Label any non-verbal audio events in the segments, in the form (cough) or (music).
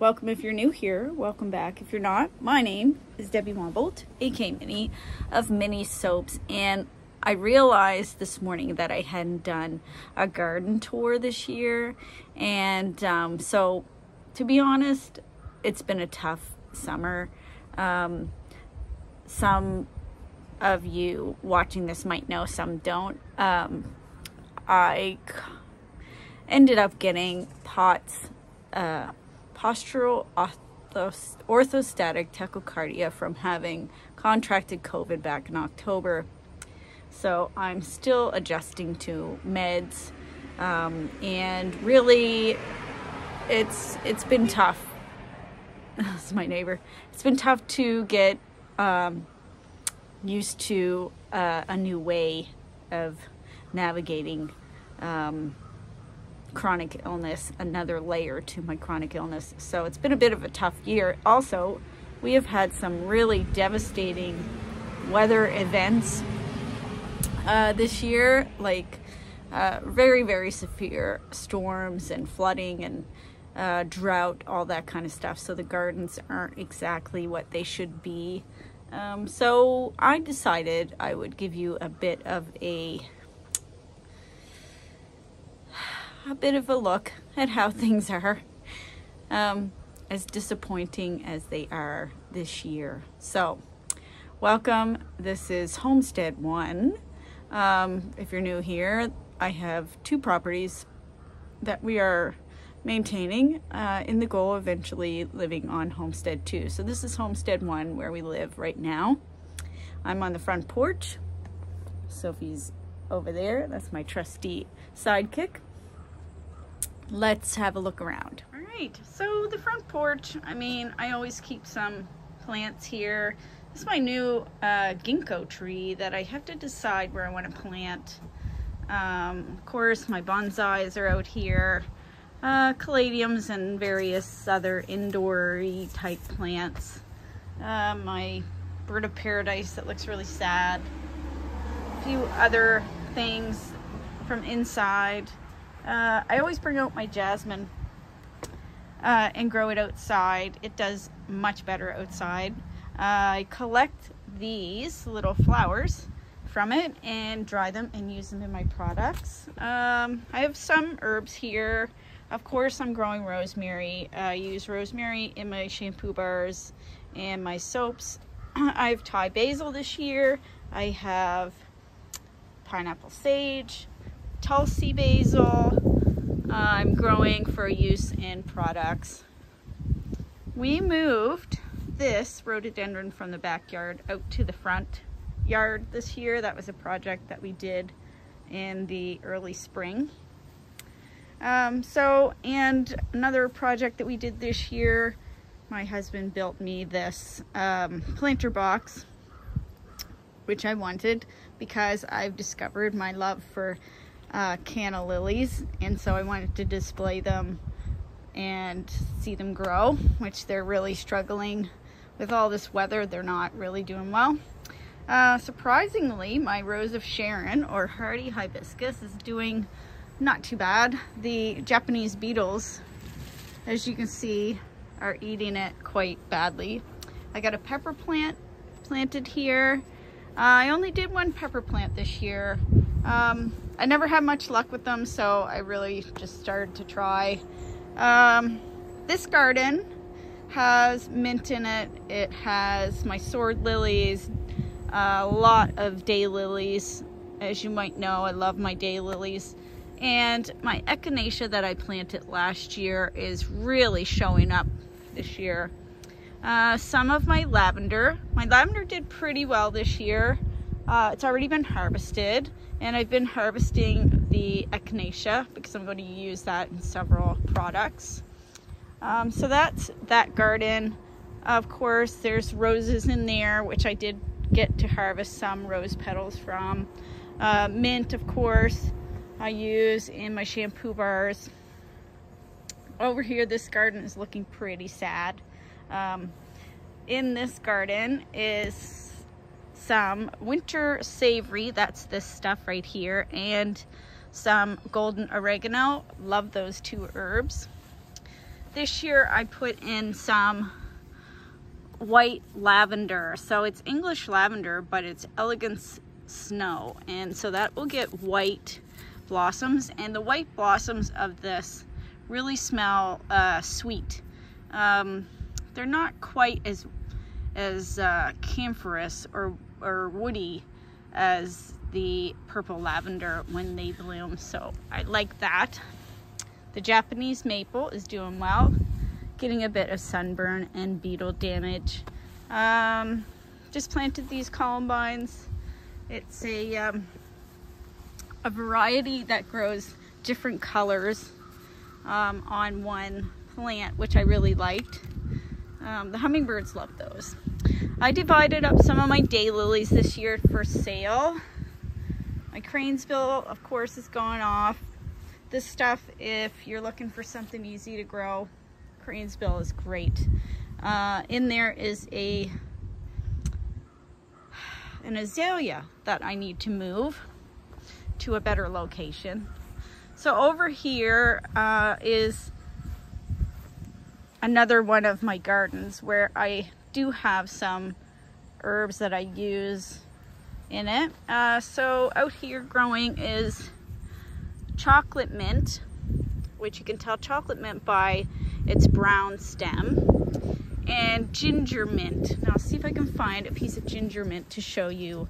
Welcome if you're new here. Welcome back if you're not. My name is Debbie Wamboldt, aka Mini of Mini Soaps, and I realized this morning that I hadn't done a garden tour this year, and um, so to be honest, it's been a tough summer. Um, some of you watching this might know, some don't. Um, I ended up getting POTS, uh, postural orthostatic tachycardia from having contracted COVID back in October. So I'm still adjusting to meds, um, and really, it's it's been tough. (laughs) That's my neighbor. It's been tough to get um, used to uh, a new way of navigating um, chronic illness, another layer to my chronic illness. So it's been a bit of a tough year. Also, we have had some really devastating weather events uh, this year, like uh, very, very severe storms and flooding and uh, drought, all that kind of stuff. So the gardens aren't exactly what they should be. Um, so I decided I would give you a bit of a a bit of a look at how (laughs) things are, um, as disappointing as they are this year. So, welcome. This is Homestead One. Um, if you're new here, I have two properties that we are maintaining uh, in the goal of eventually living on Homestead 2. So this is Homestead 1 where we live right now. I'm on the front porch. Sophie's over there. That's my trusty sidekick. Let's have a look around. All right, so the front porch, I mean, I always keep some plants here. This is my new uh, ginkgo tree that I have to decide where I want to plant. Um, of course, my bonsais are out here uh, caladiums and various other indoor type plants. Uh, my bird of paradise that looks really sad. A few other things from inside. Uh, I always bring out my jasmine uh, and grow it outside. It does much better outside. I collect these little flowers from it and dry them and use them in my products. Um, I have some herbs here. Of course, I'm growing rosemary. I use rosemary in my shampoo bars and my soaps. (clears throat) I have Thai basil this year. I have pineapple sage, Tulsi basil. I'm growing for use in products. We moved this rhododendron from the backyard out to the front yard this year. That was a project that we did in the early spring. Um, so, and another project that we did this year, my husband built me this um, planter box, which I wanted because I've discovered my love for uh, canna lilies. And so I wanted to display them and see them grow, which they're really struggling with all this weather. They're not really doing well. Uh, surprisingly, my Rose of Sharon or Hardy Hibiscus is doing not too bad. The Japanese beetles, as you can see, are eating it quite badly. I got a pepper plant planted here. Uh, I only did one pepper plant this year. Um, I never had much luck with them, so I really just started to try. Um, this garden has mint in it. It has my sword lilies, a lot of day lilies. As you might know, I love my day lilies. And my echinacea that I planted last year is really showing up this year. Uh, some of my lavender. My lavender did pretty well this year. Uh, it's already been harvested and I've been harvesting the echinacea because I'm going to use that in several products. Um, so that's that garden. Of course, there's roses in there, which I did get to harvest some rose petals from. Uh, mint, of course. I use in my shampoo bars. Over here, this garden is looking pretty sad. Um, in this garden is some winter savory, that's this stuff right here, and some golden oregano. Love those two herbs. this year I put in some white lavender. So it's English lavender, but it's Ellagance Snow. And so that will get white blossoms. And the white blossoms of this really smell uh, sweet. Um, they're not quite as as uh, camphorous or, or woody as the purple lavender when they bloom. So I like that. The Japanese maple is doing well, getting a bit of sunburn and beetle damage. Um, just planted these columbines. It's a, um, a variety that grows different colors um, on one plant, which I really liked. Um, the hummingbirds love those. I divided up some of my daylilies this year for sale. My cranesbill, of course, is going off. This stuff, if you're looking for something easy to grow, cranesbill is great. Uh, in there is a an azalea that I need to move to a better location. So over here uh, is another one of my gardens where I do have some herbs that I use in it. Uh, so out here growing is chocolate mint, which you can tell chocolate mint by its brown stem, and ginger mint. Now see if I can find a piece of ginger mint to show you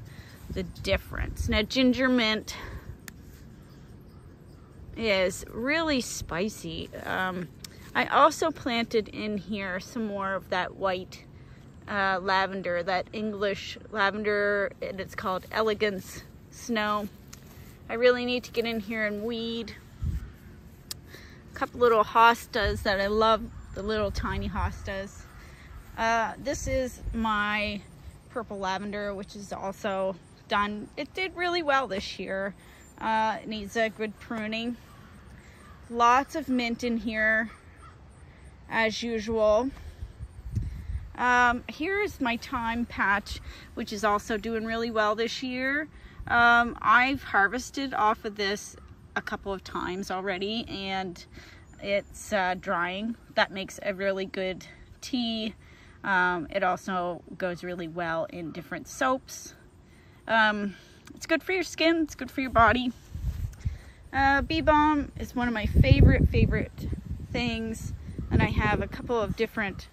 the difference. Now ginger mint is really spicy. Um, I also planted in here some more of that white uh, lavender, that English lavender, and it's called Ellagance Snow. I really need to get in here and weed. A couple little hostas that I love, the little tiny hostas. Uh, this is my purple lavender, which is also done. It did really well this year. Uh, it needs a good pruning. Lots of mint in here as usual. Um, here's my thyme patch, which is also doing really well this year. Um, I've harvested off of this a couple of times already and it's uh, drying. That makes a really good tea. Um, it also goes really well in different soaps. Um, it's good for your skin, it's good for your body. Uh, bee balm is one of my favorite, favorite things and I have a couple of different,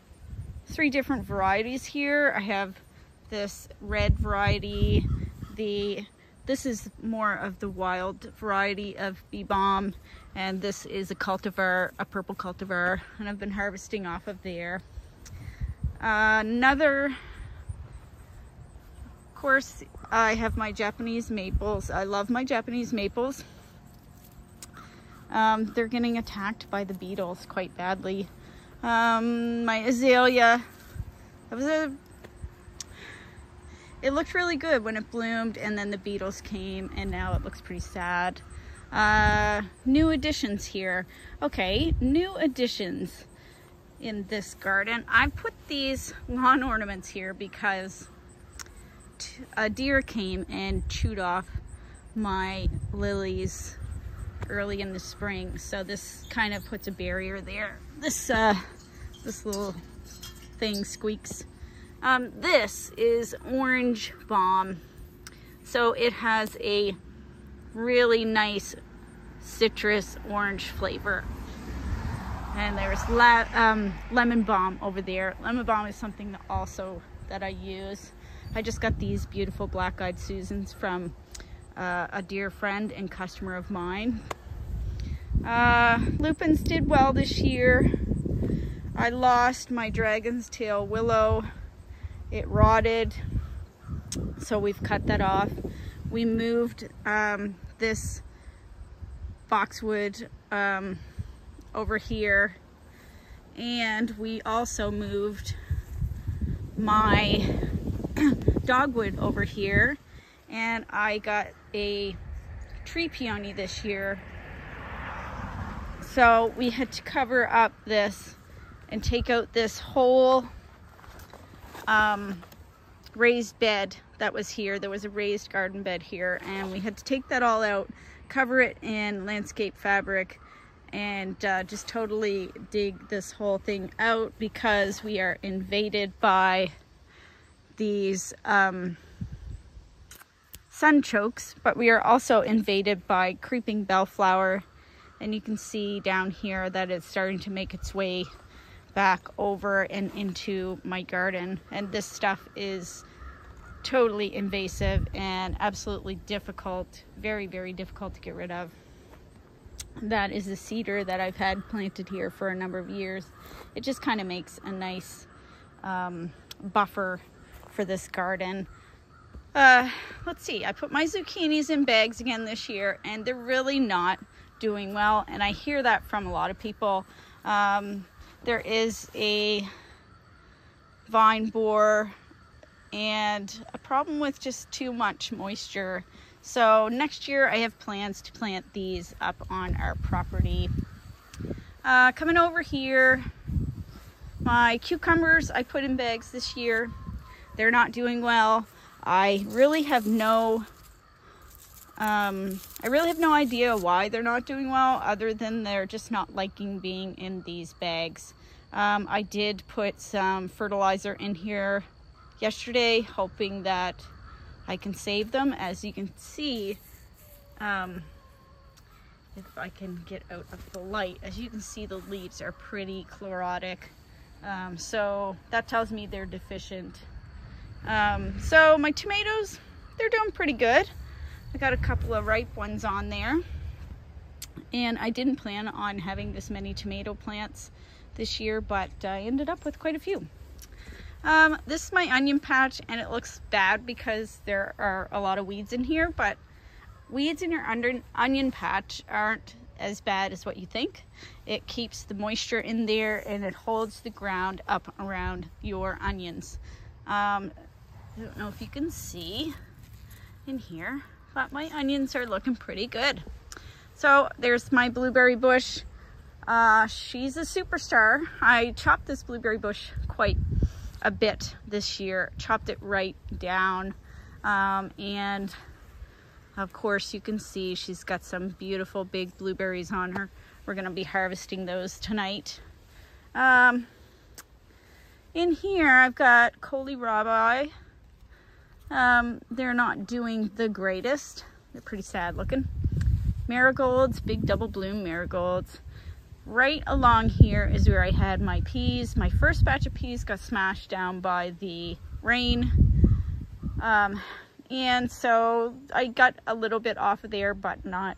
three different varieties here. I have this red variety, the this is more of the wild variety of bee balm and this is a cultivar, a purple cultivar and I've been harvesting off of there. Uh, another, of course, I have my Japanese maples. I love my Japanese maples. Um, they're getting attacked by the beetles quite badly. Um, my azalea, that was a, it looked really good when it bloomed and then the beetles came and now it looks pretty sad. Uh, new additions here. Okay, new additions in this garden. I put these lawn ornaments here because a deer came and chewed off my lilies early in the spring. So this kind of puts a barrier there. This, uh, this little thing squeaks. Um, this is orange balm. So it has a really nice citrus orange flavor. And there's um, lemon balm over there. Lemon balm is something that also that I use. I just got these beautiful black-eyed Susans from uh, a dear friend and customer of mine. Uh, lupins did well this year. I lost my dragon's tail willow. It rotted, so we've cut that off. We moved um, this boxwood um, over here, and we also moved my (clears throat) dogwood over here, and I got a tree peony this year so we had to cover up this and take out this whole um, raised bed that was here. There was a raised garden bed here and we had to take that all out, cover it in landscape fabric and uh, just totally dig this whole thing out because we are invaded by these um, sunchokes, but we are also invaded by creeping bellflower. And you can see down here that it's starting to make its way back over and into my garden. And this stuff is totally invasive and absolutely difficult, very, very difficult to get rid of. That is a cedar that I've had planted here for a number of years. It just kind of makes a nice um, buffer for this garden. Uh, let's see, I put my zucchinis in bags again this year and they're really not doing well. And I hear that from a lot of people. Um, there is a vine borer and a problem with just too much moisture. So next year I have plans to plant these up on our property. Uh, coming over here, my cucumbers I put in bags this year. They're not doing well. I really have no um, I really have no idea why they're not doing well other than they're just not liking being in these bags. Um, I did put some fertilizer in here yesterday hoping that I can save them. As you can see, um, if I can get out of the light, as you can see the leaves are pretty chlorotic. Um, so that tells me they're deficient. Um, so my tomatoes, they're doing pretty good. I got a couple of ripe ones on there. And I didn't plan on having this many tomato plants this year, but I ended up with quite a few. Um, this is my onion patch and it looks bad because there are a lot of weeds in here, but weeds in your under onion patch aren't as bad as what you think. It keeps the moisture in there and it holds the ground up around your onions. Um, I don't know if you can see in here, but my onions are looking pretty good. So there's my blueberry bush. Uh, she's a superstar. I chopped this blueberry bush quite a bit this year, chopped it right down. Um, and of course you can see she's got some beautiful big blueberries on her. We're gonna be harvesting those tonight. Um, in here I've got kohlrabi um, they're not doing the greatest. They're pretty sad looking. Marigolds, big double bloom marigolds. Right along here is where I had my peas. My first batch of peas got smashed down by the rain. Um, and so I got a little bit off of there, but not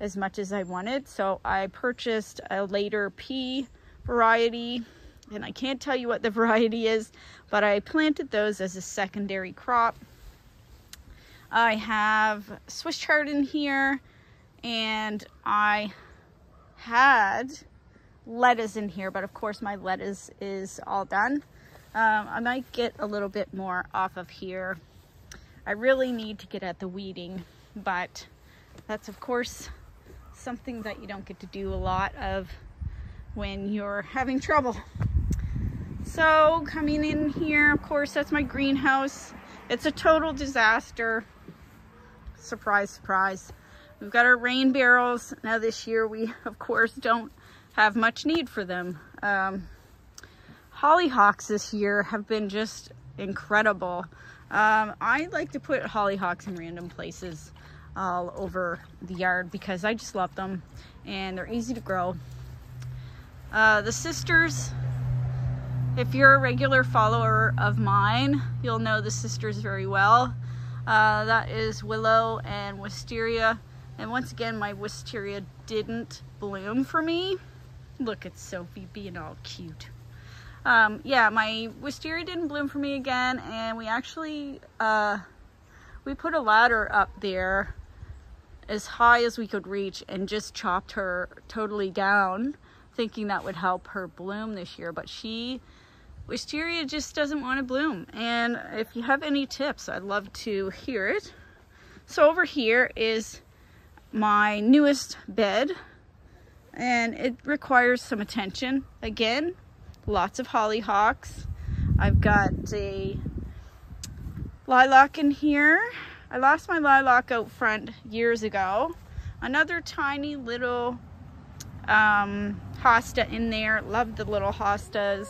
as much as I wanted. So I purchased a later pea variety and I can't tell you what the (laughs) variety is, but I planted those as a secondary crop. I have Swiss chard in here, and I had lettuce in here, but of course my lettuce is all done. Um, I might get a little bit more off of here. I really need to get at the weeding, but that's of course something that you don't get to do a lot of when you're having trouble. So coming in here, of course, that's my greenhouse. It's a total disaster. Surprise, surprise. We've got our rain barrels. Now this year we, of course, don't have much need for them. Um, hollyhocks this year have been just incredible. Um, I like to put hollyhocks in random places all over the yard because I just love them and they're easy to grow. Uh, the sisters if you're a regular follower of mine, you'll know the sisters very well. Uh, that is Willow and Wisteria. And once again, my Wisteria didn't bloom for me. Look at Sophie being all cute. Um, yeah, my Wisteria didn't bloom for me again. And we actually, uh, we put a ladder up there as high as we could reach and just chopped her totally down thinking that would help her bloom this year. But she wisteria just doesn't want to bloom. And if you have any tips, I'd love to hear it. So over here is my newest bed and it requires some attention. Again, lots of hollyhocks. I've got a lilac in here. I lost my lilac out front years ago. Another tiny little um, hosta in there. Love the little hostas.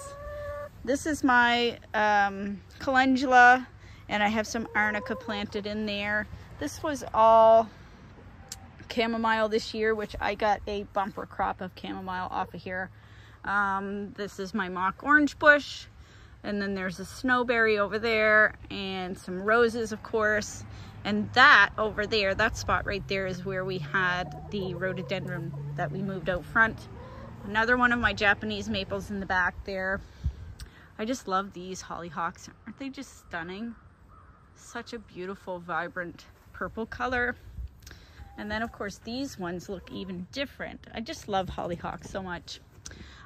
This is my um, calendula and I have some arnica planted in there. This was all chamomile this year, which I got a bumper crop of chamomile off of here. Um, this is my mock orange bush. And then there's a snowberry over there and some roses, of course. And that over there, that spot right there is where we had the rhododendron that we moved out front. Another one of my Japanese maples in the back there. I just love these hollyhocks. Aren't they just stunning? Such a beautiful, vibrant purple color. And then of course these ones look even different. I just love hollyhocks so much.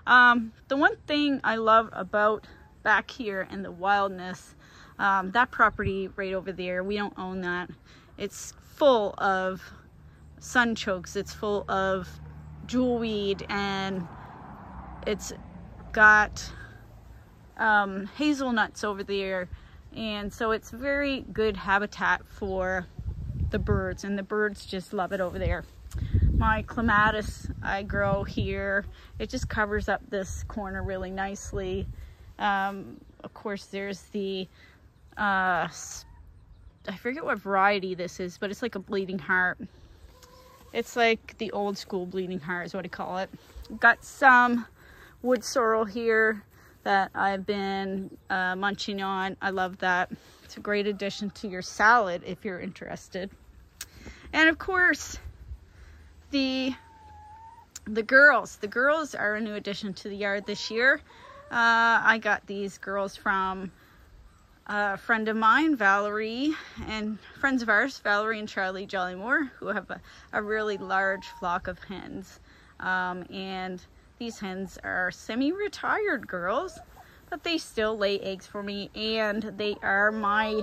Um, the one thing I love about back here in the wildness, um, that property right over there, we don't own that. It's full of sunchokes. It's full of jewelweed and it's got um, hazelnuts over there. And so it's very good habitat for the birds and the birds just love it over there. My clematis I grow here. It just covers up this corner really nicely. Um, of course, there's the, uh, I forget what variety this is, but it's like a bleeding heart. It's like the old school bleeding heart is what I call it. Got some wood sorrel here that I've been uh, munching on. I love that. It's a great addition to your salad if you're interested. And of course, the the girls. The girls are a new addition to the yard this year. Uh, I got these girls from a friend of mine, Valerie, and friends of ours, Valerie and Charlie Jollymore, who have a, a really large flock of hens. Um, and these hens are semi-retired girls, but they still lay eggs for me, and they are my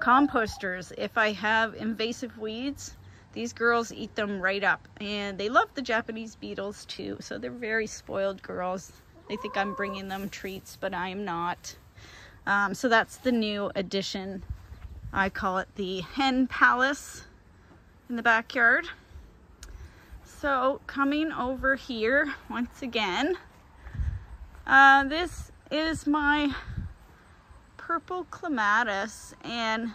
composters. If I have invasive weeds, these girls eat them right up. And they love the Japanese beetles too, so they're very spoiled girls. They think I'm bringing them treats, but I am not. Um, so that's the new addition. I call it the hen palace in the backyard. So coming over here once again, uh, this is my purple clematis and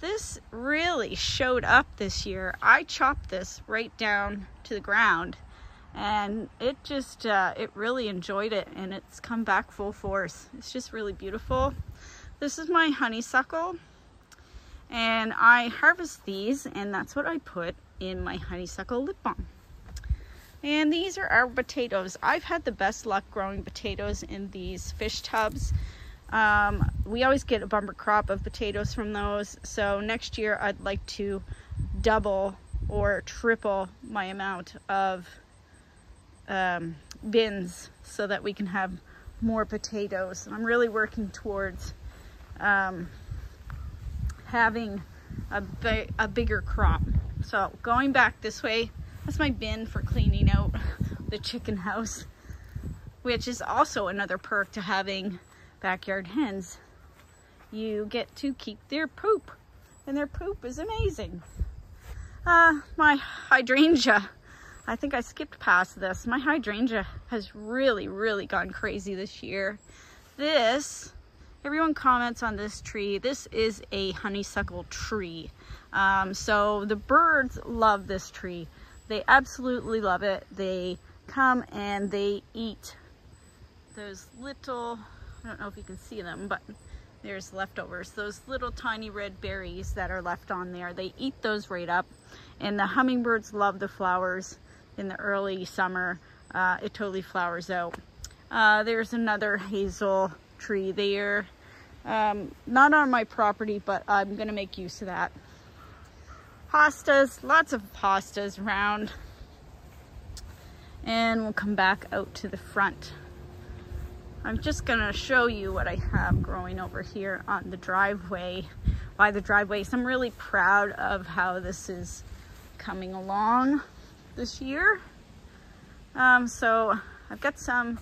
this really showed up this year. I chopped this right down to the ground and it just, uh, it really enjoyed it and it's come back full force. It's just really beautiful. This is my honeysuckle and I harvest these and that's what I put in my honeysuckle lip balm. And these are our potatoes. I've had the best luck growing potatoes in these fish tubs. Um, we always get a bumper crop of potatoes from those. So next year I'd like to double or triple my amount of um, bins so that we can have more potatoes. I'm really working towards um, having a, a bigger crop. So going back this way, that's my bin for cleaning out the chicken house, which is also another perk to having backyard hens, you get to keep their poop. And their poop is amazing. Uh, my hydrangea, I think I skipped past this. My hydrangea has really, really gone crazy this year. This, everyone comments on this tree. This is a honeysuckle tree. Um, so the birds love this tree. They absolutely love it. They come and they eat those little I don't know if you can see them, but there's leftovers. Those little tiny red berries that are left on there, they eat those right up. And the hummingbirds love the flowers in the early summer. Uh, it totally flowers out. Uh, there's another hazel tree there. Um, not on my property, but I'm gonna make use of that. Hostas, lots of pastas around. And we'll come back out to the front. I'm just gonna show you what I have growing over here on the driveway, by the driveway. So I'm really proud of how this is coming along this year. Um, so I've got some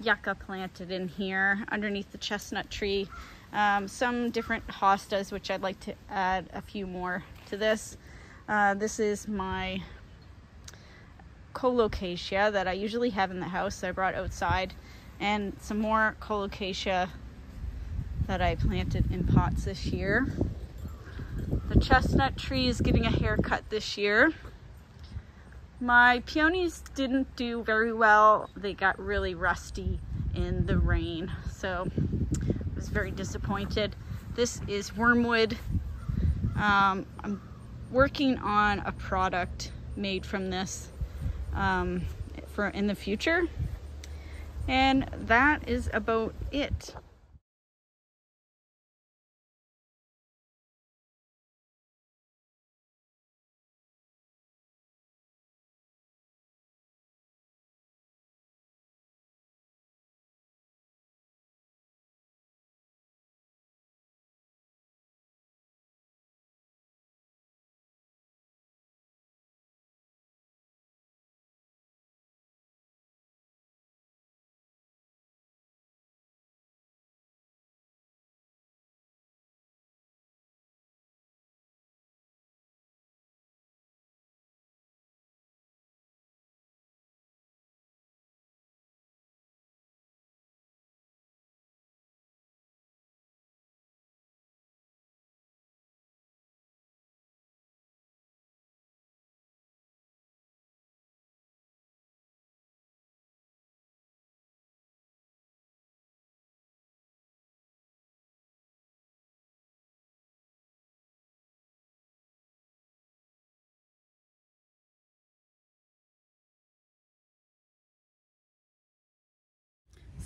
yucca planted in here underneath the chestnut tree. Um, some different hostas, which I'd like to add a few more to this. Uh, this is my colocasia that I usually have in the house that I brought outside and some more colocasia that I planted in pots this year. The chestnut tree is getting a haircut this year. My peonies didn't do very well. They got really rusty in the rain, so was very disappointed. This is wormwood. Um, I'm working on a product made from this um, for in the future. And that is about it.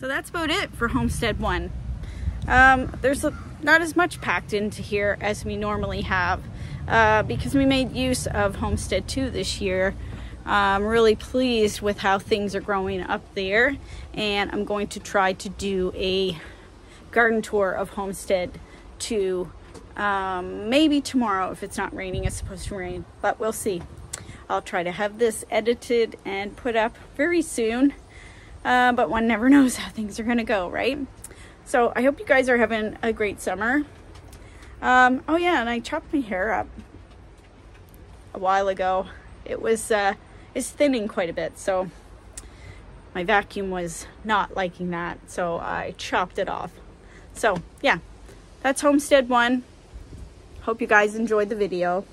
So that's about it for Homestead 1. Um, there's a, not as much packed into here as we normally have uh, because we made use of Homestead 2 this year. I'm really pleased with how things are growing up there and I'm going to try to do a garden tour of Homestead 2 um, maybe tomorrow if it's not raining. It's supposed to rain, but we'll see. I'll try to have this edited and put up very soon uh, but one never (laughs) knows how things are gonna go, right? So I hope you guys are having a great summer. Um, oh yeah, and I chopped my hair up a while ago. It was uh, it's thinning quite a bit, so my vacuum was not liking that, so I chopped it off. So yeah, that's Homestead 1. Hope you guys enjoyed the video.